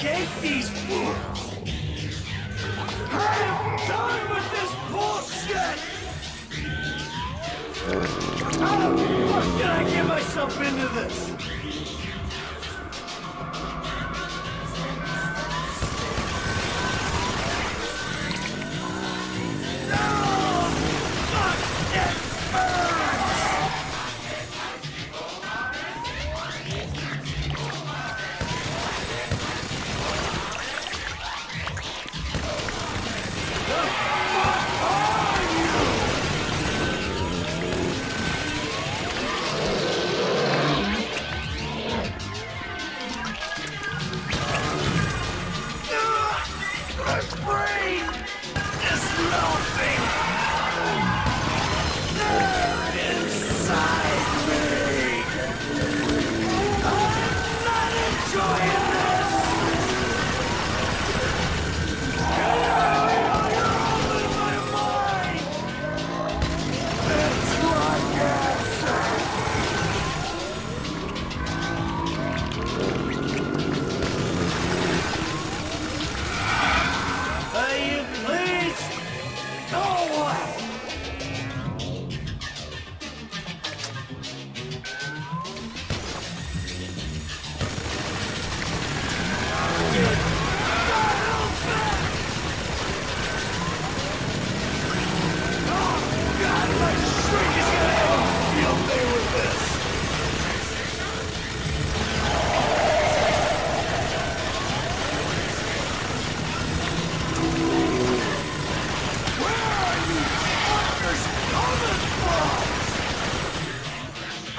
shake these fools! I'm done with this bullshit! How the fuck did I get myself into this? Is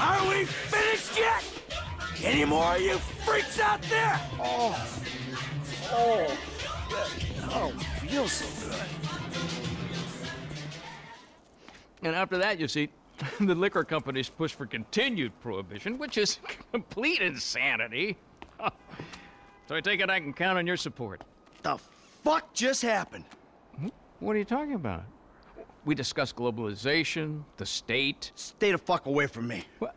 Are we finished yet? Any more of you freaks out there? Oh, oh, oh, feels so good. And after that, you see, the liquor companies push for continued prohibition, which is complete insanity. so I take it I can count on your support. The fuck just happened? Hmm? What are you talking about? We discussed globalization, the state. Stay the fuck away from me. What?